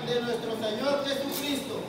de nuestro Señor Jesucristo.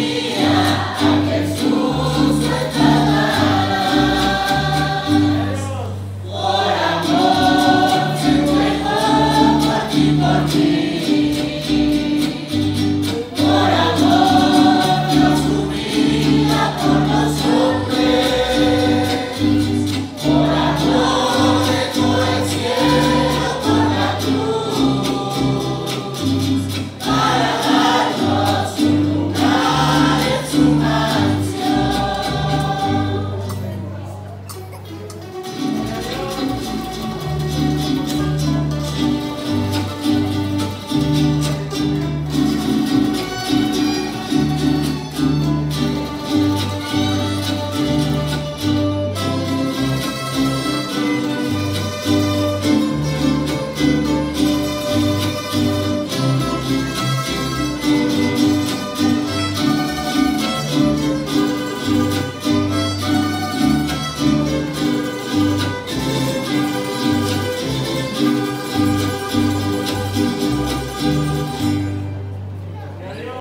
dia.